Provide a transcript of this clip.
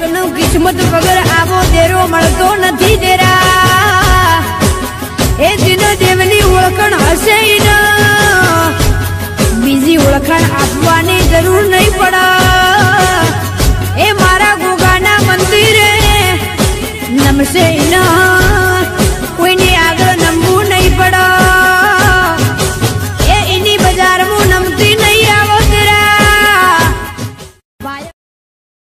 લગ્ન કિસ્મત વગર આવો દેરો મળતો નથી દેરા એ જીનો દેવની ઓળખણ હશે બીજી ઓળખાણ આપવાની જરૂર નહીં પડે. એ મારા ગોગાના મંદિરે નમશે કોઈને આગળ નમવું નહીં પડે. એ એની બજારમાં નમતી નહીં